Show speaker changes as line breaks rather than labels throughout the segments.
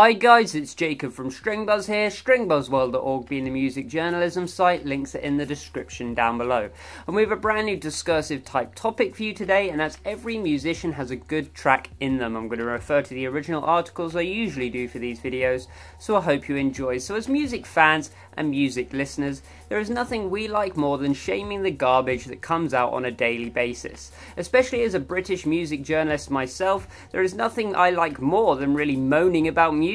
Hi guys, it's Jacob from String Buzz here, stringbuzzworld.org being the music journalism site, links are in the description down below. And we have a brand new discursive type topic for you today, and that's every musician has a good track in them. I'm going to refer to the original articles I usually do for these videos, so I hope you enjoy. So as music fans and music listeners, there is nothing we like more than shaming the garbage that comes out on a daily basis. Especially as a British music journalist myself, there is nothing I like more than really moaning about music.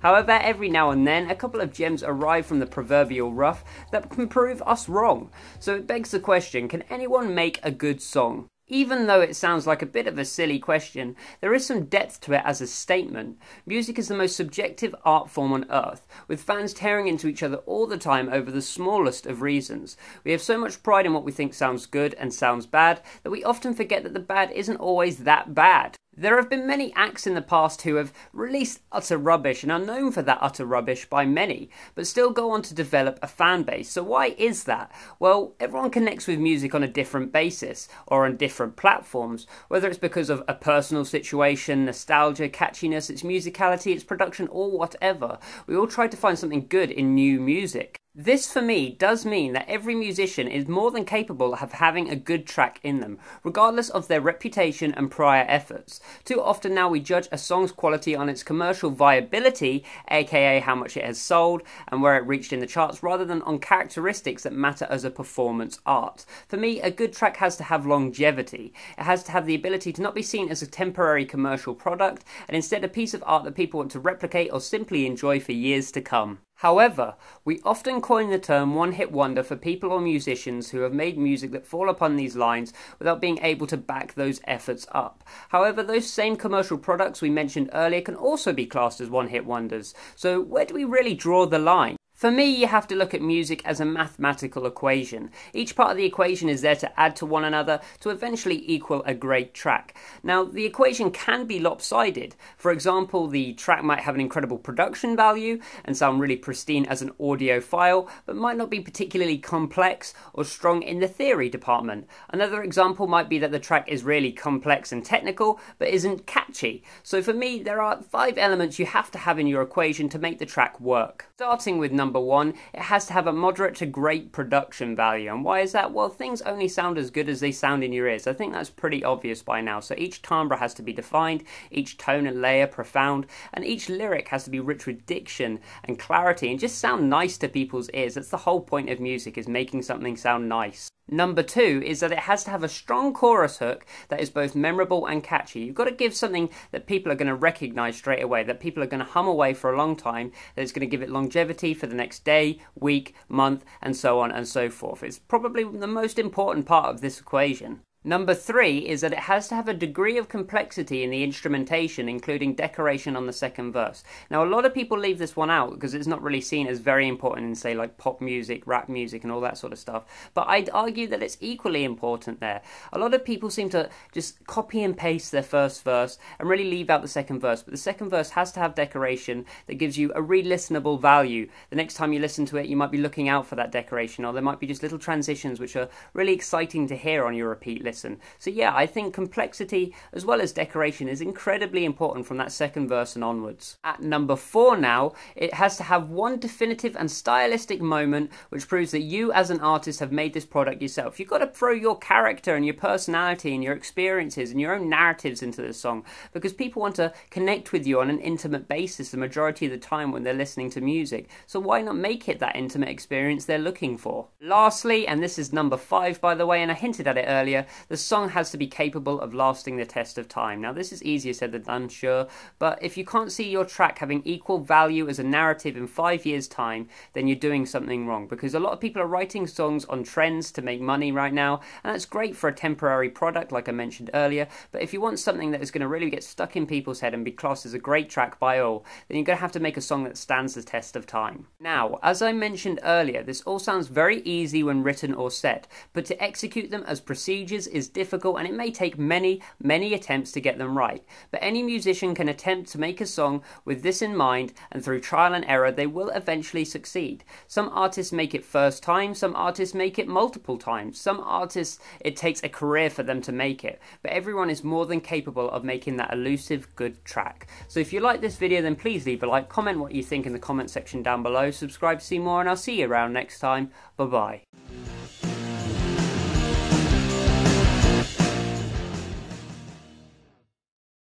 However, every now and then, a couple of gems arrive from the proverbial rough that can prove us wrong. So it begs the question can anyone make a good song? Even though it sounds like a bit of a silly question, there is some depth to it as a statement. Music is the most subjective art form on earth, with fans tearing into each other all the time over the smallest of reasons. We have so much pride in what we think sounds good and sounds bad that we often forget that the bad isn't always that bad. There have been many acts in the past who have released utter rubbish and are known for that utter rubbish by many, but still go on to develop a fan base. So, why is that? Well, everyone connects with music on a different basis or on different platforms, whether it's because of a personal situation, nostalgia, catchiness, its musicality, its production, or whatever. We all try to find something good in new music. This, for me, does mean that every musician is more than capable of having a good track in them, regardless of their reputation and prior efforts. Too often now we judge a song's quality on its commercial viability, aka how much it has sold and where it reached in the charts, rather than on characteristics that matter as a performance art. For me, a good track has to have longevity. It has to have the ability to not be seen as a temporary commercial product, and instead a piece of art that people want to replicate or simply enjoy for years to come. However, we often coin the term one hit wonder for people or musicians who have made music that fall upon these lines without being able to back those efforts up. However, those same commercial products we mentioned earlier can also be classed as one hit wonders. So, where do we really draw the line? For me, you have to look at music as a mathematical equation. Each part of the equation is there to add to one another to eventually equal a great track. Now, the equation can be lopsided. For example, the track might have an incredible production value and sound really pristine as an audio file, but might not be particularly complex or strong in the theory department. Another example might be that the track is really complex and technical, but isn't catchy. So for me, there are five elements you have to have in your equation to make the track work. Starting with number one, it has to have a moderate to great production value. And why is that? Well, things only sound as good as they sound in your ears. I think that's pretty obvious by now. So each timbre has to be defined, each tone and layer profound, and each lyric has to be rich with diction and clarity and just sound nice to people's ears. That's the whole point of music is making something sound nice. Number two is that it has to have a strong chorus hook that is both memorable and catchy. You've got to give something that people are going to recognize straight away, that people are going to hum away for a long time, that is going to give it longevity for the next day, week, month, and so on and so forth. It's probably the most important part of this equation. Number three is that it has to have a degree of complexity in the instrumentation, including decoration on the second verse. Now, a lot of people leave this one out because it's not really seen as very important in, say, like pop music, rap music, and all that sort of stuff. But I'd argue that it's equally important there. A lot of people seem to just copy and paste their first verse and really leave out the second verse. But the second verse has to have decoration that gives you a re listenable value. The next time you listen to it, you might be looking out for that decoration, or there might be just little transitions which are really exciting to hear on your repeat list listen. So, yeah, I think complexity as well as decoration is incredibly important from that second verse and onwards. At number four now, it has to have one definitive and stylistic moment which proves that you as an artist have made this product yourself. You've got to throw your character and your personality and your experiences and your own narratives into the song because people want to connect with you on an intimate basis the majority of the time when they're listening to music. So, why not make it that intimate experience they're looking for? Lastly, and this is number five by the way, and I hinted at it earlier, the song has to be capable of lasting the test of time. Now, this is easier said than done, sure, but if you can't see your track having equal value as a narrative in five years' time, then you're doing something wrong because a lot of people are writing songs on trends to make money right now, and that's great for a temporary product, like I mentioned earlier. But if you want something that is going to really get stuck in people's head and be classed as a great track by all, then you're going to have to make a song that stands the test of time. Now, as I mentioned earlier, this all sounds very easy when written or set, but to execute them as procedures is difficult and it may take many, many attempts to get them right. But any musician can attempt to make a song with this in mind, and through trial and error, they will eventually succeed. Some artists make it first time, some artists make it multiple times, some artists it takes a career for them to make it. But everyone is more than capable of making that elusive, good track. So if you like this video, then please leave a like, comment what you think in the comment section down below, subscribe to see more, and I'll see you around next time. Bye bye.